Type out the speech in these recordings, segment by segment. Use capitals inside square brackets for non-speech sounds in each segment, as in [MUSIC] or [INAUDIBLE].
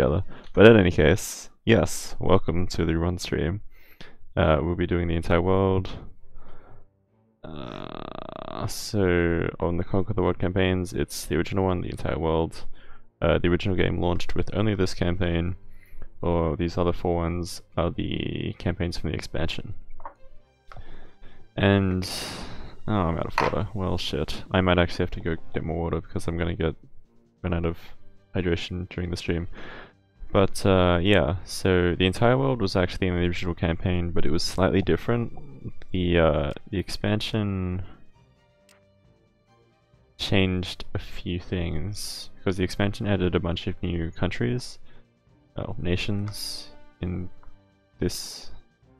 together. But in any case, yes, welcome to the RoN stream. Uh, we'll be doing the entire world. Uh, so on the Conquer the World campaigns, it's the original one, the entire world. Uh, the original game launched with only this campaign, or these other four ones are the campaigns from the expansion. And oh, I'm out of water. Well, shit. I might actually have to go get more water because I'm gonna get run out of hydration during the stream. But uh, yeah, so the entire world was actually in the original campaign, but it was slightly different. The uh, the expansion changed a few things because the expansion added a bunch of new countries, well, nations in this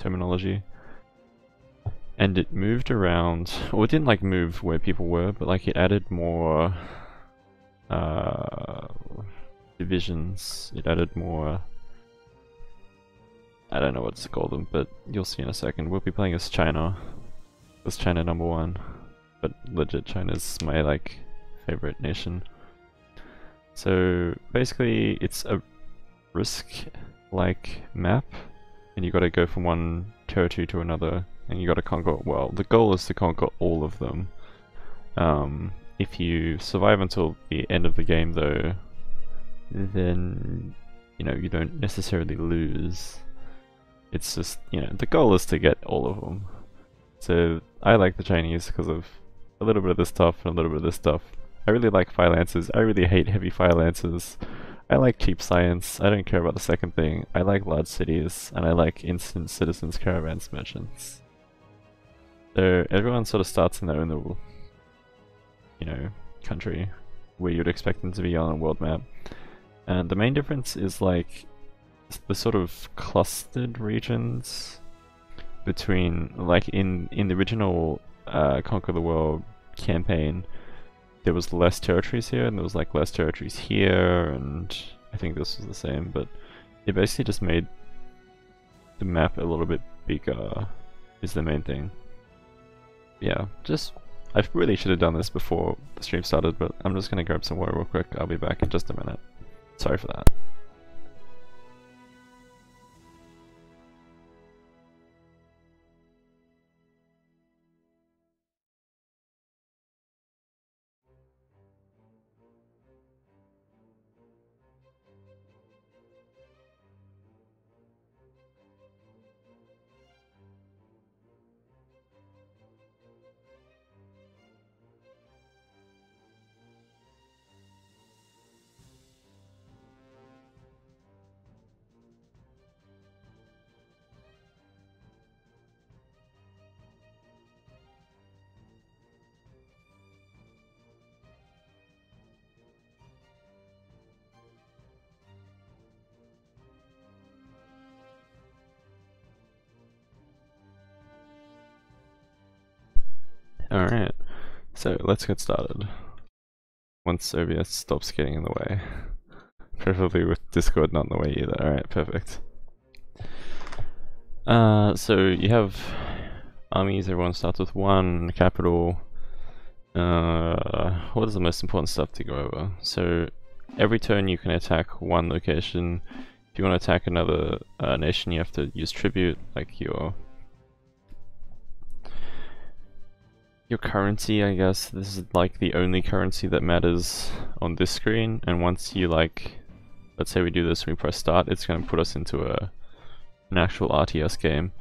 terminology, and it moved around. Well, it didn't like move where people were, but like it added more divisions. It added more. I don't know what to call them, but you'll see in a second. We'll be playing as China. As China number one. But legit, China's my like favorite nation. So basically, it's a risk-like map, and you got to go from one territory to another, and you got to conquer. Well, the goal is to conquer all of them. Um, if you survive until the end of the game though, then you know you don't necessarily lose. It's just, you know, the goal is to get all of them. So I like the Chinese because of a little bit of this stuff and a little bit of this stuff. I really like fire lances. I really hate heavy fire lances. I like cheap science. I don't care about the second thing. I like large cities and I like instant citizens caravans merchants. So everyone sort of starts in their own little you know, country where you'd expect them to be on a world map. And the main difference is like the sort of clustered regions between like in in the original uh, Conquer the World campaign there was less territories here and there was like less territories here and I think this was the same but it basically just made the map a little bit bigger is the main thing. Yeah, just I really should have done this before the stream started, but I'm just gonna grab some water real quick. I'll be back in just a minute. Sorry for that. Alright, so let's get started. Once OBS stops getting in the way. Preferably with Discord not in the way either. Alright, perfect. Uh, so you have armies, everyone starts with one, capital. Uh, what is the most important stuff to go over? So every turn you can attack one location. If you want to attack another uh, nation, you have to use tribute, like your your currency, I guess. This is like the only currency that matters on this screen, and once you like, let's say we do this and we press start, it's going to put us into a an actual RTS game.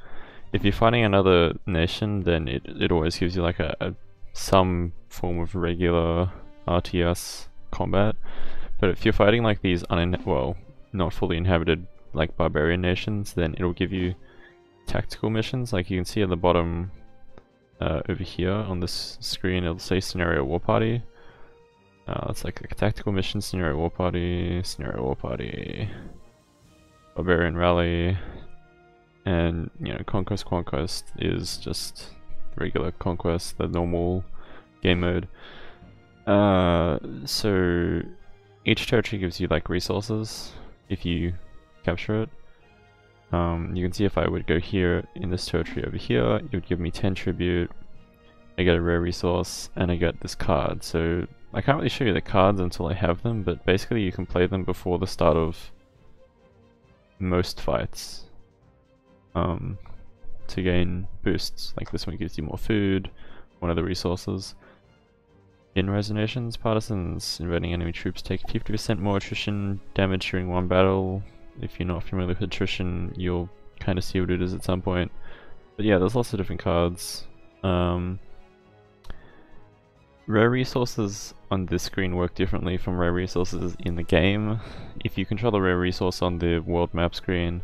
If you're fighting another nation, then it, it always gives you like a, a some form of regular RTS combat. But if you're fighting like these unin well, not fully inhabited like barbarian nations, then it'll give you tactical missions. Like you can see at the bottom uh, over here on this screen it'll say scenario war party. Uh, it's like a tactical mission, scenario war party, scenario war party, barbarian rally, and you know conquest conquest is just regular conquest, the normal game mode. Uh, so each territory gives you like resources if you capture it. Um, you can see if I would go here in this territory over here, it would give me 10 tribute, I get a rare resource, and I get this card. So I can't really show you the cards until I have them, but basically you can play them before the start of most fights um, to gain boosts. Like this one gives you more food, one of the resources. In Resignations, partisans invading enemy troops take 50% more attrition damage during one battle. If you're not familiar with attrition, you'll kind of see what it is at some point. But yeah, there's lots of different cards. Um, rare resources on this screen work differently from rare resources in the game. If you control a rare resource on the world map screen,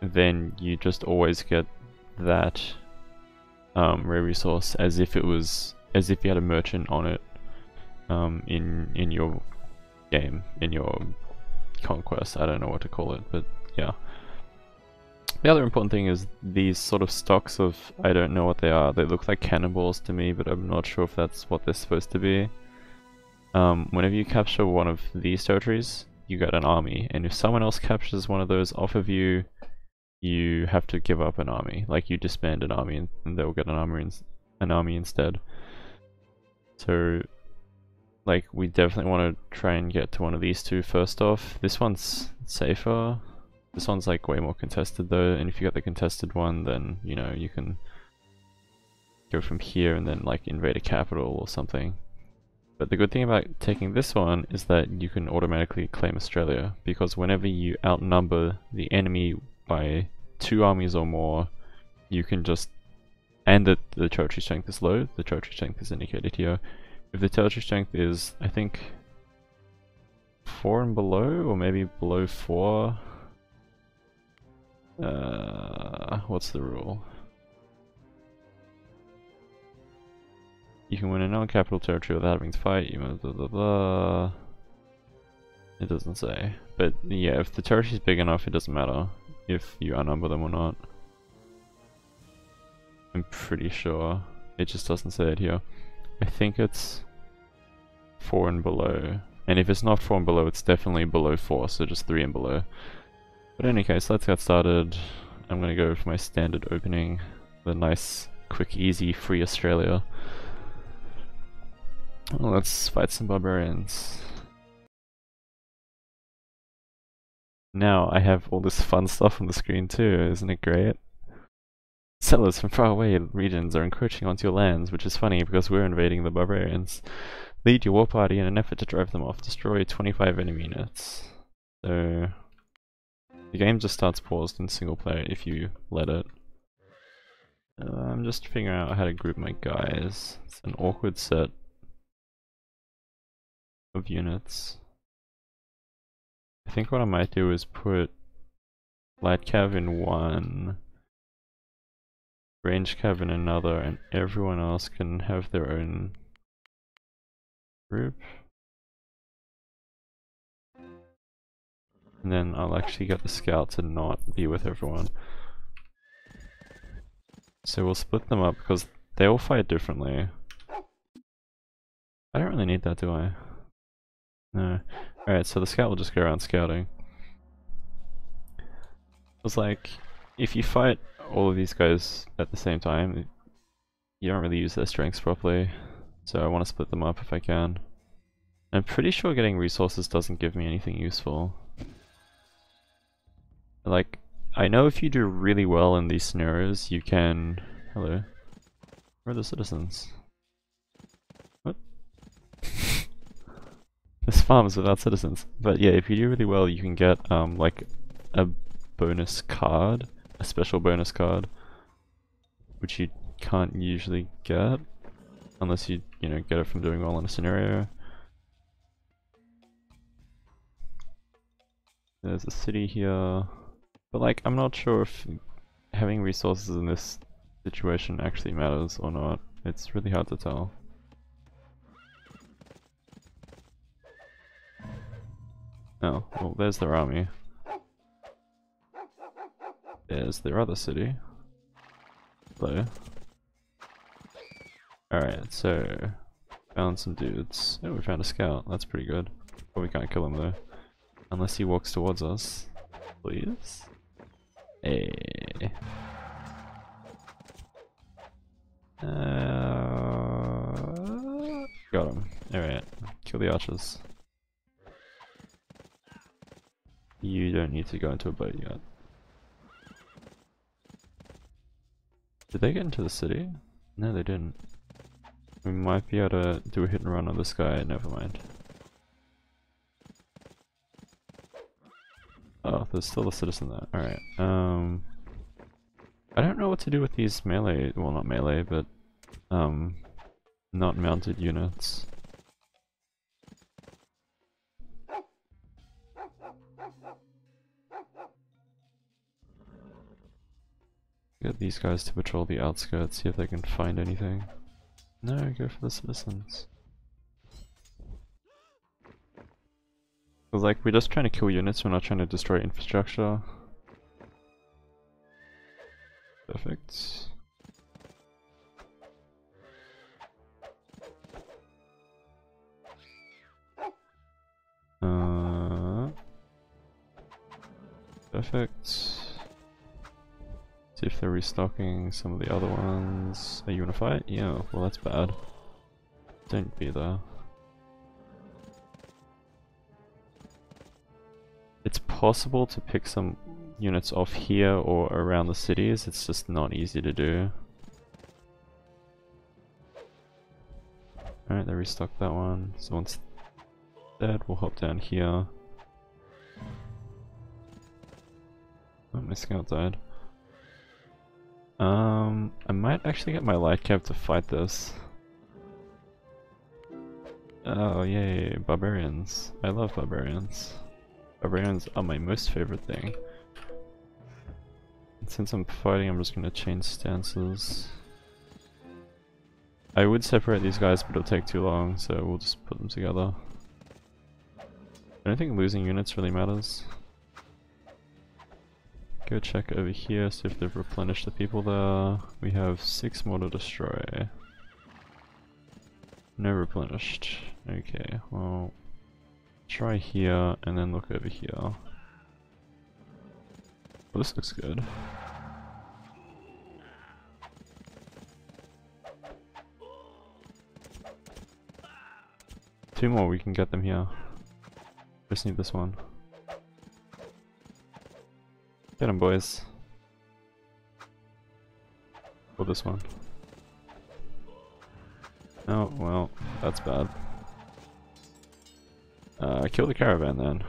then you just always get that um, rare resource as if it was as if you had a merchant on it um, in in your game in your conquest. I don't know what to call it, but yeah. The other important thing is these sort of stocks of, I don't know what they are, they look like cannonballs to me, but I'm not sure if that's what they're supposed to be. Um, whenever you capture one of these territories, you get an army, and if someone else captures one of those off of you, you have to give up an army. Like you disband an army and they'll get an army, an army instead. So, like, we definitely want to try and get to one of these two first off. This one's safer. This one's like way more contested though, and if you got the contested one, then, you know, you can go from here and then like invade a capital or something. But the good thing about taking this one is that you can automatically claim Australia, because whenever you outnumber the enemy by two armies or more, you can just and that the territory strength is low, the territory strength is indicated here. If the territory strength is, I think, 4 and below, or maybe below 4, uh, what's the rule? You can win a non-capital territory without having to fight, you blah blah blah. It doesn't say. But yeah, if the territory is big enough, it doesn't matter if you outnumber them or not. I'm pretty sure. It just doesn't say it here. I think it's 4 and below. And if it's not 4 and below, it's definitely below 4, so just 3 and below. But in any case, let's get started. I'm gonna go for my standard opening. The nice, quick, easy, free Australia. Well, let's fight some barbarians. Now I have all this fun stuff on the screen too, isn't it great? Settlers from faraway regions are encroaching onto your lands, which is funny because we're invading the barbarians. Lead your war party in an effort to drive them off. Destroy 25 enemy units. So... The game just starts paused in single player if you let it. Uh, I'm just figuring out how to group my guys. It's an awkward set of units. I think what I might do is put light cav in one, range cav in another, and everyone else can have their own group. And then I'll actually get the scout to not be with everyone. So we'll split them up because they all fight differently. I don't really need that, do I? No. Alright, so the scout will just go around scouting. It's like, if you fight all of these guys at the same time, you don't really use their strengths properly. So I want to split them up if I can. I'm pretty sure getting resources doesn't give me anything useful. Like, I know if you do really well in these scenarios, you can... Hello. Where are the citizens? What? [LAUGHS] this farm is without citizens. But yeah, if you do really well, you can get um, like a bonus card, a special bonus card, which you can't usually get unless you, you know, get it from doing well in a scenario. There's a city here, but like, I'm not sure if having resources in this situation actually matters or not. It's really hard to tell. Oh, well there's their army. There's their other city. Hello. Alright, so... Found some dudes. Oh, we found a scout. That's pretty good. But we can't kill him though. Unless he walks towards us. Please? Hey. Uh, got him. Alright. Kill the archers. You don't need to go into a boat yet. Did they get into the city? No, they didn't. We might be able to do a hit and run on this guy, never mind. Oh, there's still a citizen there. Alright, um... I don't know what to do with these melee, well not melee, but um, not mounted units. Get these guys to patrol the outskirts, see if they can find anything. No, go for the citizens. Like, we're just trying to kill units, we're not trying to destroy infrastructure. Perfect. Uh, perfect. See if they're restocking some of the other ones. Are you gonna fight? Yeah, well that's bad. Don't be there. It's possible to pick some units off here or around the cities, it's just not easy to do. Alright, they restocked that one. So once dead, we'll hop down here. Oh, my scout died. Um, I might actually get my light cav to fight this. Oh yay, barbarians. I love barbarians. Barbarians are my most favorite thing. Since I'm fighting, I'm just gonna change stances. I would separate these guys, but it'll take too long, so we'll just put them together. I don't think losing units really matters. Go check over here, see if they've replenished the people there. We have six more to destroy. No replenished. Okay, well, try here and then look over here. Well, this looks good. Two more, we can get them here. Just need this one. Get him, boys. Or this one. Oh, well, that's bad. Uh, kill the caravan then.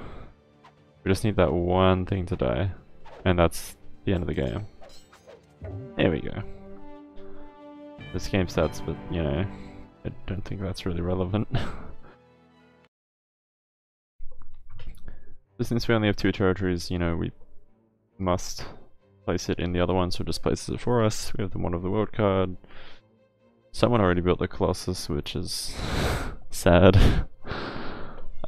We just need that one thing to die. And that's the end of the game. There we go. This game starts, but, you know, I don't think that's really relevant. [LAUGHS] since we only have two territories, you know, we must place it in the other one, so it just places it for us. We have the Wonder of the World card. Someone already built the Colossus, which is [LAUGHS] sad.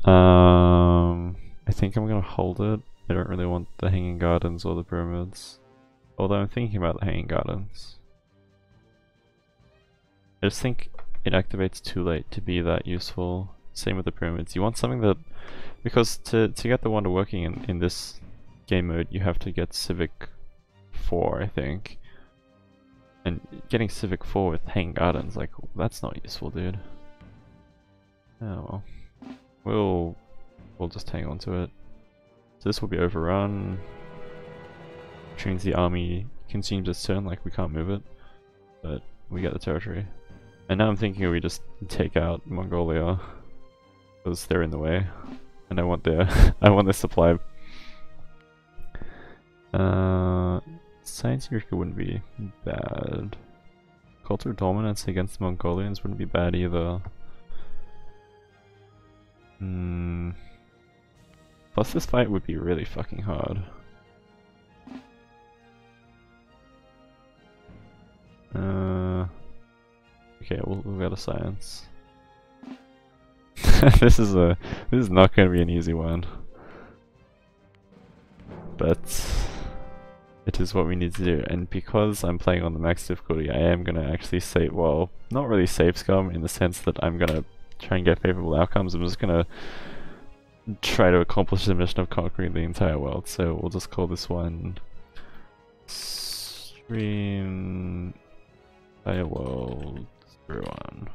um, I think I'm gonna hold it. I don't really want the Hanging Gardens or the Pyramids. Although I'm thinking about the Hanging Gardens. I just think it activates too late to be that useful. Same with the Pyramids. You want something that because to, to get the Wonder working in, in this game mode, you have to get Civic 4, I think. And getting Civic 4 with Hang Gardens, like, that's not useful, dude. Oh well. We'll, we'll just hang on to it. So this will be overrun. Means the army consumes its turn, like we can't move it. But we get the territory. And now I'm thinking we just take out Mongolia. Because they're in the way and I want the [LAUGHS] I want the supply. Uh, Science Eureka wouldn't be bad. Cultural dominance against the Mongolians wouldn't be bad either. Hmm. Plus this fight would be really fucking hard. Uh, okay, we'll, we'll go to science. [LAUGHS] this is a this is not going to be an easy one, but it is what we need to do. And because I'm playing on the max difficulty, I am going to actually save. Well, not really save scum in the sense that I'm going to try and get favorable outcomes. I'm just going to try to accomplish the mission of conquering the entire world. So we'll just call this one stream entire world through one.